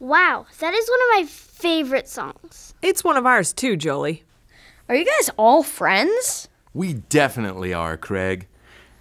Wow, that is one of my favorite songs. It's one of ours too, Jolie. Are you guys all friends? We definitely are, Craig.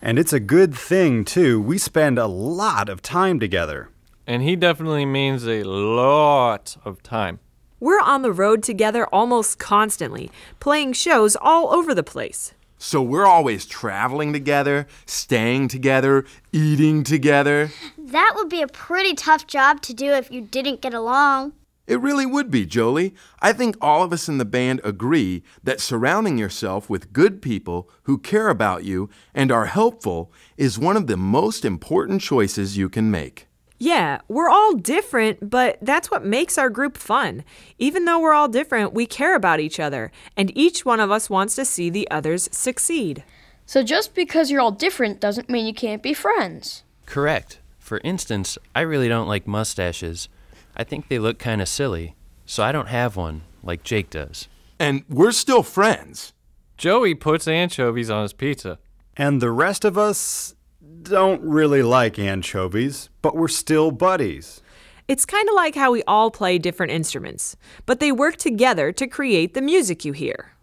And it's a good thing, too. We spend a lot of time together. And he definitely means a lot of time. We're on the road together almost constantly, playing shows all over the place. So we're always traveling together, staying together, eating together. That would be a pretty tough job to do if you didn't get along. It really would be, Jolie. I think all of us in the band agree that surrounding yourself with good people who care about you and are helpful is one of the most important choices you can make. Yeah, we're all different, but that's what makes our group fun. Even though we're all different, we care about each other, and each one of us wants to see the others succeed. So just because you're all different doesn't mean you can't be friends. Correct. For instance, I really don't like mustaches. I think they look kind of silly, so I don't have one like Jake does. And we're still friends. Joey puts anchovies on his pizza. And the rest of us don't really like anchovies, but we're still buddies. It's kind of like how we all play different instruments, but they work together to create the music you hear.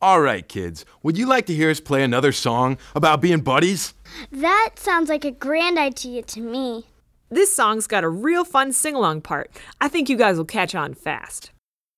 All right, kids, would you like to hear us play another song about being buddies? That sounds like a grand idea to me. This song's got a real fun sing along part. I think you guys will catch on fast.